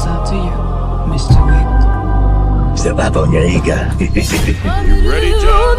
It's up to you, Mr. Wick. Ça va, Bongaiga. You ready, John?